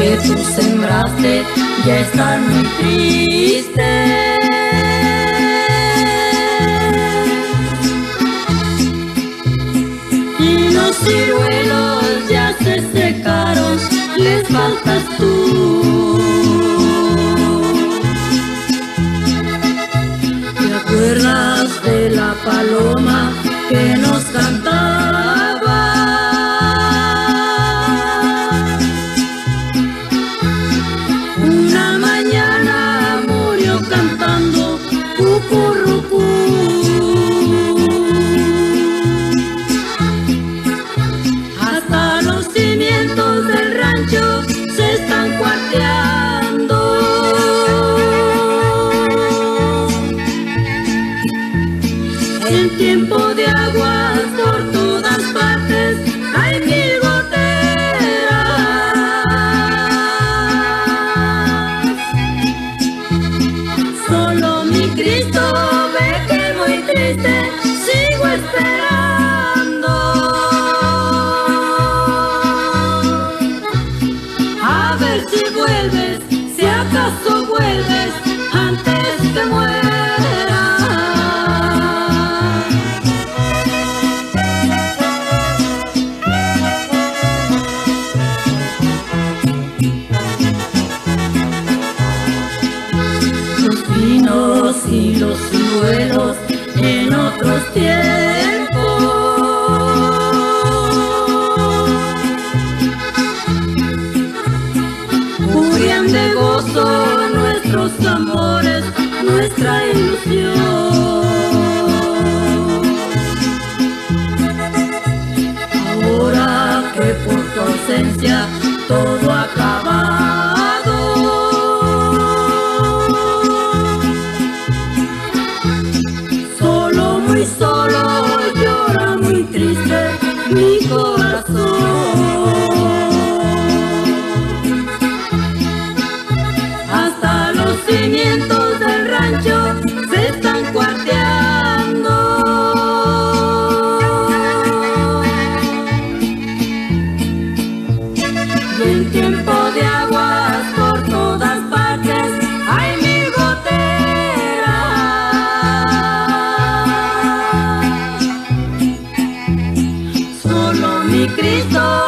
marchaste, ya están muy tristes. Y los ciruelos ya se secaron, les faltas tú. ¿Te acuerdas de la paloma los cimientos del rancho se están cuarteando. En tiempo de aguas por todas partes hay mil goteras. Solo mi Cristo ve que muy triste sigo esperando. Ver si vuelves, si acaso vuelves antes que muera. Los pinos y los ciruelos en otros tiempos. Cubrían de gozo nuestros amores, nuestra ilusión. Ahora que por tu ausencia todo ha acabado. Solo, muy solo, llora muy triste mi corazón. En tiempo de aguas por todas partes hay mil goteras. Solo mi Cristo